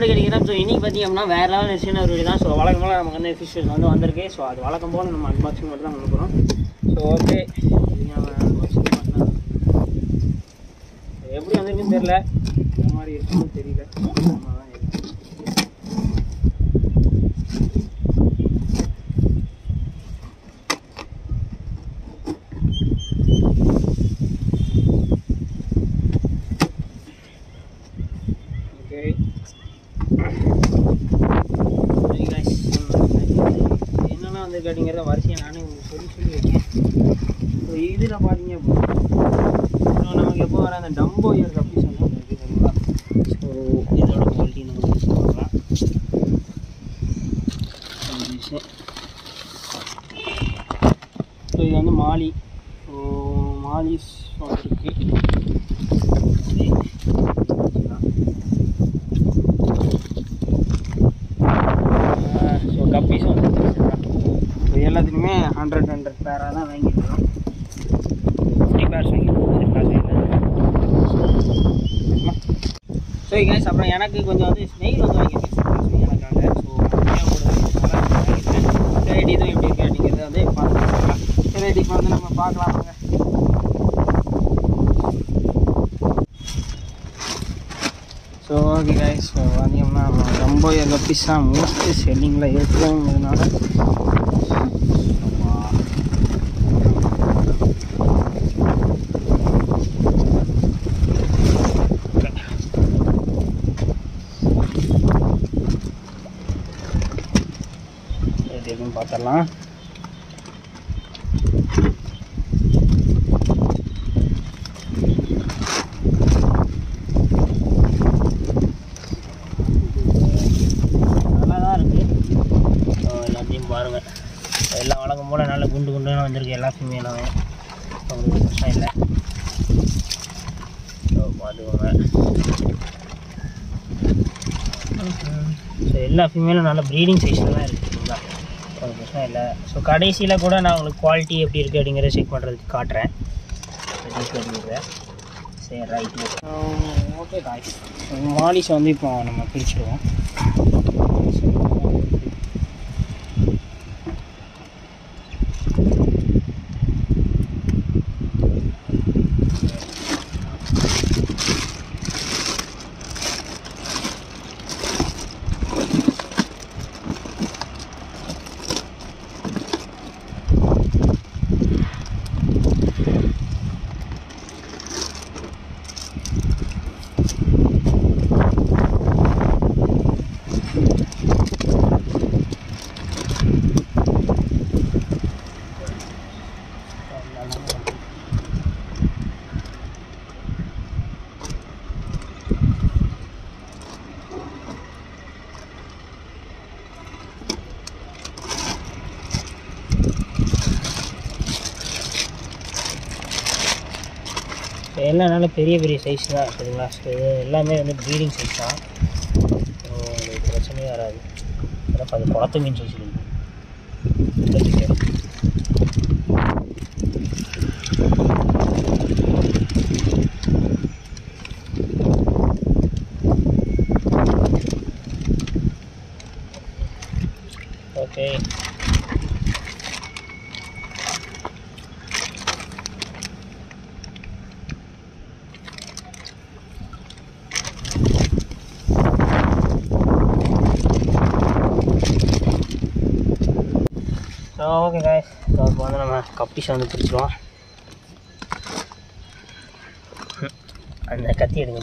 எப்படி கிடைக்கிறோம் ஸோ இன்றைக்கி பார்த்தீங்க அப்படின்னா வேறு லெவல் சின்ன ஒரு தான். ஸோ வழக்கம் போல் நமக்கு வந்து ஃபிஷ் வந்து வந்திருக்கு. ஸோ அது வழக்கம் போல் நம்ம அன்பாக்சிங் மட்டும் தான் பண்ண போகிறோம் ஸோ ஓகே எப்படி வந்திருக்குன்னு தெரியல. இந்த மாதிரி இருக்குன்னு தெரியல ஆமா, தான் இருக்கு. ஓகே சரி guys, என்னெல்லாம் அப்படிங்கிறத வரிசையை நானே உங்களுக்கு சொல்லி சொல்லி வைக்கேன் ஸோ இதில் பார்த்தீங்க அப்படின்னா நமக்கு எப்போ வர அந்த டம்போ இயர் அப்படி சொன்னால் சரிங்களா ஸோ இதோட குவாலிட்டி நம்ம சொல்லலாம் ஸோ இது வந்து மாலி. ஸோ மாலிஸ் இருக்கு ஸோ கப்பீஸ் வந்து ஸோ எல்லாத்துலேயுமே ஹண்ட்ரட் ஹண்ட்ரட் பேராக தான் வாங்கியிருக்கோம் ஃபிஃப்டி பேர்ஸ் ஸோ கைஸ் அப்புறம் எனக்கு கொஞ்சம் வந்து ஸ்மெயில் வந்து வாங்கி ஸோ எனக்காக ஸோ எப்படி இருக்கு அப்படிங்கிறத வந்து பார்த்துக்கலாம் வந்து நம்ம பார்க்கலாம் ஸோ ஓகே கைஸ் ஸோ ரொம்ப எங்கள் பிஸ்ஸா மோஸ்ட்லி செல்லிங்கில் இருக்குங்கிறதுனால எப்படின்னு நல்லா தான் இருக்குது எல்லாத்தையும் பாருங்கள் எல்லாம் வழக்கம் போல் நல்ல குண்டு குண்டுன்னு வந்திருக்கு. எல்லா ஃபீமேலாமே அவங்களுக்கு பிரச்சனை இல்லை. ஸோ பார்த்துக்கோங்க. ஸோ எல்லா ஃபீமேலும் நல்ல ப்ரீடிங் சைஸில் தான் இருக்குங்களா பிரச்சனை இல்லை. ஸோ கடைசியில் கூட நான் உங்களுக்கு குவாலிட்டி எப்படி இருக்குது அப்படிங்கிறத செக் பண்ணுறதுக்கு காட்டுறேன். சரி ரைட்டு ஓகே காய்ஸ் மாலிஸை வந்து இப்போ நம்ம பிரிச்சுடுவோம். ஸோ பெரிய பெரிய சைஸ் தான் சரிங்களா? ஸோ இது எல்லாமே வந்து ப்ரீடிங் சைஸ் தான். ஸோ பிரச்சனையே வராது. ஏன்னா அது குளத்து மீன் சைஸ் இருக்குது okay so okay guys so இப்போ வந்து நம்ம கப்பிஷை வந்து பிரிச்சுருவோம் அந்த கத்தி எடுங்க.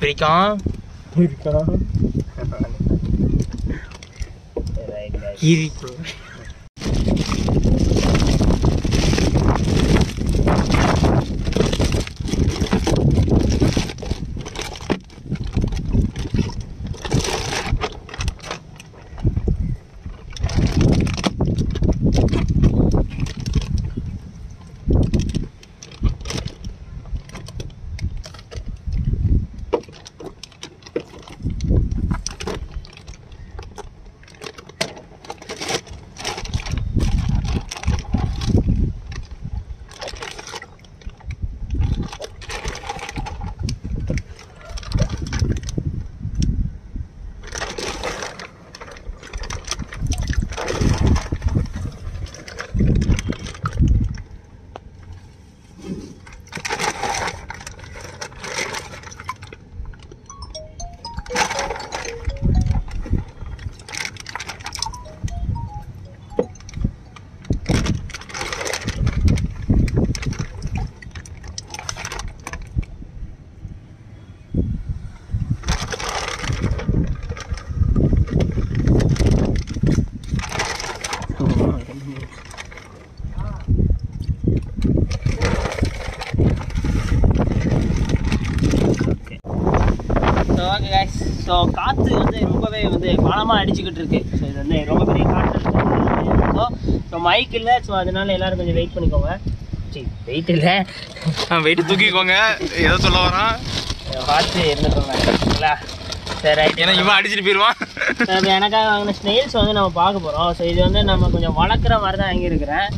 பிரிக்கான் இருக்கா ரைட் ரைட் கீரி ஸோ ஓகே கைஸ் ஸோ காற்று வந்து ரொம்பவே வந்து பலமாக அடிச்சுக்கிட்டு இருக்கு ஸோ இது வந்து ரொம்ப பெரிய காற்று. ஸோ ஸோ மைக் இல்லை. ஸோ அதனால எல்லாரும் கொஞ்சம் வெயிட் பண்ணிக்கோங்க. சரி வெயிட் இல்லை. வெயிட் தூக்கிக்கோங்க. ஏதோ சொல்ல வரான். பார்த்து இருந்துக்கோங்க. சரிங்களா? சரி ரைட் ஏன்னா இவன் அடிச்சிட்டு போயிடுவான் இப்போ எனக்காக வாங்கின ஸ்னெயில்ஸ் வந்து நம்ம பார்க்க போகிறோம் ஸோ இது வந்து நம்ம கொஞ்சம் வளர்க்குற மாதிரி தான் வாங்கியிருக்கிறேன்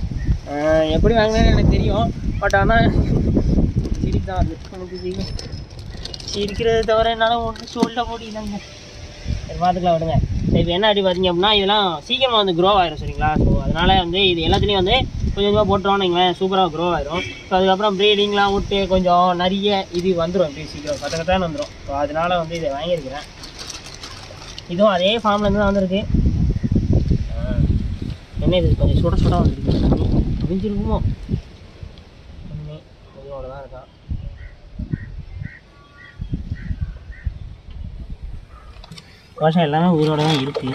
எப்படி வாங்கினேன்னு எனக்கு தெரியும். பட் ஆனால் சிரிப்பு தான் வருது. இருக்கிறத தவிர என்னால் ஒன்றும் சொல்ல முடியலங்க. சரி பார்த்துக்கலாம் விடுங்க. சரி இப்போ என்ன அப்படி பார்த்தீங்க அப்படின்னா இதெல்லாம் சீக்கிரமாக வந்து க்ரோ ஆயிரும் சரிங்களா? ஸோ அதனால் வந்து இது எல்லாத்துலேயும் வந்து கொஞ்சம் கொஞ்சமாக போட்டுருவோம்னு வைங்களேன் சூப்பராக க்ரோ ஆயிரும். ஸோ அதுக்கப்புறம் ப்ரீடிங்லாம் விட்டு கொஞ்சம் நிறைய இது வந்துடும் இப்படி சீக்கிரம் கட்ட கட்டான வந்துடும் ஸோ அதனால வந்து இதை வாங்கியிருக்கிறேன். இதுவும் அதே ஃபார்ம்லேருந்து தான் வந்திருக்கு. ஆ. என்ன இது? கொஞ்சம் சுட சுட வந்துருக்கு. முடிஞ்சிருக்குமோ ஒன்று இதோட தான் இருக்கான் கோஷம் எல்லாமே உயிரோட தான் இருக்குது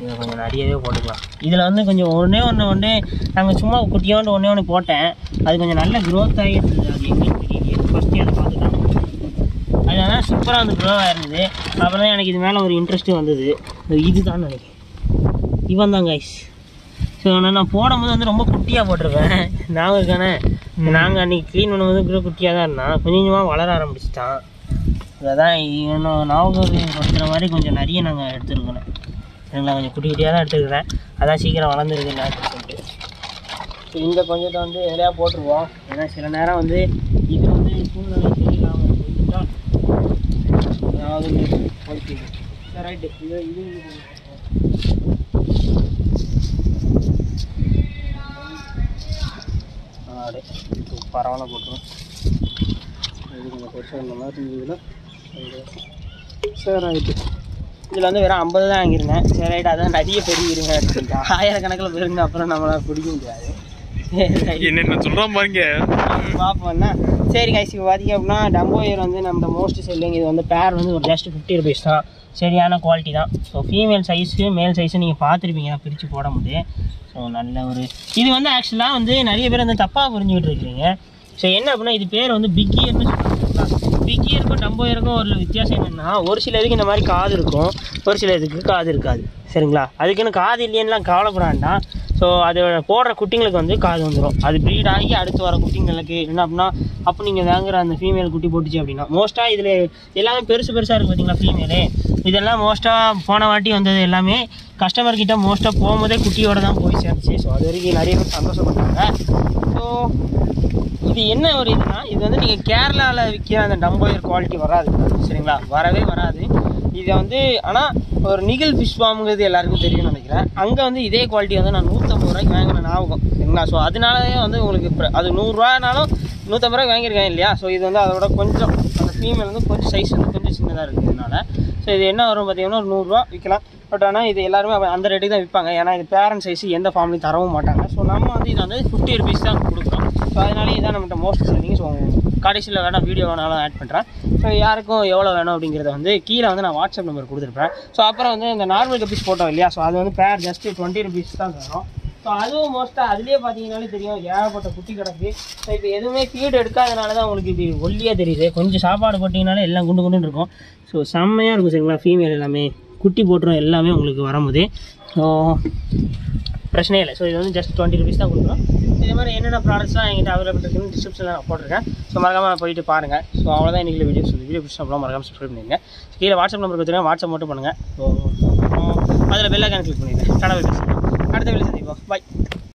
இதை கொஞ்சம் நிறையவே போட்டுக்கலாம். இதில் வந்து கொஞ்சம் ஒன்றே ஒன்று ஒன்று நாங்கள் சும்மா குட்டியோண்டு ஒன்றே ஒன்று போட்டேன். அது கொஞ்சம் நல்ல க்ரோத் ஆகிருந்தது அது எங்களுக்கு தெரியல ஃபஸ்ட்டு அதை பார்த்துட்டாங்க அதனால சூப்பராக வந்து க்ரோ ஆயிருந்தது அப்புறம் தான் எனக்கு இது மேலே ஒரு இன்ட்ரெஸ்ட்டு வந்தது. இதுதான் நினைக்கிறேன். இவன் தான் கைஸ் ஸோ நான் நான் போடும்போது வந்து ரொம்ப குட்டியாக போட்டிருப்பேன். நாங்கள் இருக்கானே. நாங்கள் அன்றைக்கி க்ளீன் பண்ணும்போது கூட குட்டியாக தான் இருந்தான். கொஞ்சம் கொஞ்சமாக வளர ஆரம்பிச்சிட்டான். அதான் இன்னும் ஞாபகப்படுத்துகிற மாதிரி கொஞ்சம் நிறைய நாங்கள் எடுத்துருக்கணும். சரிங்களா? கொஞ்சம் குட்டி குட்டியாக தான் எடுத்துருக்கிறேன். அதான் சீக்கிரம் வளர்ந்துருக்கு எல்லாத்தையும் சொல்லிட்டு. இந்த கொஞ்சத்தை வந்து நிறையா போட்டுருவோம். ஏன்னா சில நேரம் வந்து இது வந்து சூழ்நிலை சரியில்லாமல் போயிட்டா அதாவது ரைட்டு. இது இது பரவாயில்ல போட்டுரும். இது கொஞ்சம் பெருசாக இந்த மாதிரி இருந்ததுன்னா சரி ரைட்டு இதில் வந்து வெறும் ஐம்பது தான் வாங்கியிருந்தேன். சரி ரைட் அதான் நிறைய இருங்க எடுத்துக்கிட்டா. ஆயிரக்கணக்கில் பெருங்க அப்புறம் நம்மளால் பிடிக்க முடியாது. என்னென்ன சொல்றான் பாருங்க பார்ப்போம்னா சரி கைஸ் இப்போ பார்த்தீங்க அப்படின்னா டம்போயர் வந்து நம்ம மோஸ்ட் செல்லிங் இது வந்து பேர் வந்து ஒரு ஜஸ்ட் ஃபிஃப்டி ருபீஸ் தான். சரியான குவாலிட்டி தான். So female size male size நீங்கள் பார்த்துருப்பீங்க. நான் பிரித்து போடும்போது ஸோ நல்ல ஒரு இது வந்து ஆக்சுவலாக வந்து நிறைய பேர் வந்து தப்பாக புரிஞ்சுக்கிட்டு இருக்கீங்க ஸோ என்ன அப்படின்னா இது பேர் வந்து பிக் இருக்கும் டம்போ இருக்கும் ஒரு வித்தியாசம் என்னென்னா ஒரு சில இதுக்கு இந்த மாதிரி காது இருக்கும் ஒரு சில இதுக்கு காது இருக்காது. சரிங்களா? அதுக்குன்னு காது இல்லையெல்லாம் கவலைப்படாண்டா ஸோ அது போடுற குட்டிங்களுக்கு வந்து காது வந்துடும் அது ப்ரீட் ஆகி அடுத்து வர குட்டிங்களுக்கு என்ன அப்படின்னா அப்போ நீங்கள் வாங்குற அந்த ஃபீமேல் குட்டி போட்டுச்சு அப்படின்னா மோஸ்ட்டாக இதில் எல்லாமே பெருசு பெருசாக இருக்குது பார்த்தீங்களா ஃபீமேலு இதெல்லாம் மோஸ்ட்டாக போன வாட்டி வந்தது எல்லாமே கஸ்டமர்கிட்ட மோஸ்ட்டாக போகும்போதே குட்டியோட தான் போய் சேர்ந்துச்சு ஸோ அது வரைக்கும் நிறைய பேர் சந்தோஷப்பட்டாங்க. ஸோ இது என்ன ஒரு இதுனா இது வந்து நீங்கள் கேரளாவில் விற்கிற அந்த டம்போயர் குவாலிட்டி வராது. சரிங்களா? வரவே வராது. இதை வந்து ஆனால் ஒரு நிகில் ஃபிஷ் ஃபார்முங்கிறது எல்லாருக்கும் தெரியும்னு நினைக்கிறேன். அங்கே வந்து இதே குவாலிட்டி வந்து நான் நூற்றம்பது ரூபாய்க்கு வாங்கின ஞாபகம். சரிங்களா? ஸோ அதனாலே வந்து உங்களுக்கு இப்போ அது நூறுரூவானாலும் நூற்றம்பது ரூபாய்க்கு வாங்கியிருக்கேன் இல்லையா? ஸோ இது வந்து அதோட கொஞ்சம் அந்த ஃபீமேல் வந்து கொஞ்சம் சைஸ் வந்து கொஞ்சம் சின்னதாக இருக்கிறதுனால ஸோ இது என்ன வரும் பார்த்தீங்கன்னா ஒரு நூறுரூவா விற்கலாம் பட் ஆனால் இது எல்லாருமே அந்த ரேட்டுக்கு தான் விற்பாங்க. ஏன்னா இது பேரண்ட் சைஸ் எந்த ஃபார்ம்லையும் தரவும் மாட்டாங்க. ஸோ நம்ம வந்து இதை வந்து ஃபிஃப்டி ருபீஸ் தான் கொடுக்குறோம். ஸோ அதனாலே இதான் நம்மகிட்ட மோஸ்ட் சொல்லிங்க ஸோ கடைசியில் வேணால் வீடியோ வேணாலும் ஆட் பண்ணுறேன் ஸோ யாருக்கும் எவ்வளோ வேணும் அப்படிங்கிறத வந்து கீழே வந்து நான் வாட்ஸ்அப் நம்பர் கொடுத்துருப்பேன். ஸோ அப்புறம் வந்து இந்த நார்மல் கப்பீஸ் போட்டோம் இல்லையா? ஸோ அது வந்து பேர் ஜஸ்ட் டுவெண்ட்டி ருபீஸ் தான் தரும். ஸோ அதுவும் மோஸ்ட்டாக அதுலேயே பார்த்தீங்கன்னாலே தெரியும். ஏகப்பட்ட குட்டி கிடக்கு. ஸோ இப்போ எதுவுமே ஃபீடு எடுக்காதனால தான் உங்களுக்கு இப்படி ஒல்லியாக தெரியுது. கொஞ்சம் சாப்பாடு போட்டிங்கனாலே எல்லாம் குண்டு குண்டுன்னு இருக்கும். ஸோ செம்மையாக இருக்கும் சரிங்களா? ஃபீமேல் எல்லாமே. குட்டி போட்டுரும் எல்லாமே உங்களுக்கு வரும்போது ஸோ பிரச்சனையே இல்லை. ஸோ இது வந்து ஜஸ்ட் டுவெண்ட்டி ருபீஸ் தான் கொடுக்குறோம். இதே மாதிரி என்னென்ன ப்ராடக்ட்ஸ்லாம் எங்கிட்ட அவைலபிள் இருக்குன்னு டிஸ்கிரிப்ஷனில் நான் போட்டிருக்கேன். ஸோ மறக்காமல் போயிட்டு பாருங்கள் ஸோ அவ்வளோதான் இன்றைக்கி வீடியோஸ் இந்த வீடியோ பிடிச்சா அவ்வளோ மறக்காமல் சப்ஸ்கிரைப் பண்ணிடுங்க. கீழே வாட்ஸ்அப் நம்பர் கொடுத்துருங்க வாட்ஸ்அப் மட்டும் பண்ணுங்கள் ஸோ அதில் பெல் ஐக்கான கிளிக் பண்ணிடுங்க. கடவுள் அடுத்த வீடியோ சந்திப்போம். பாய்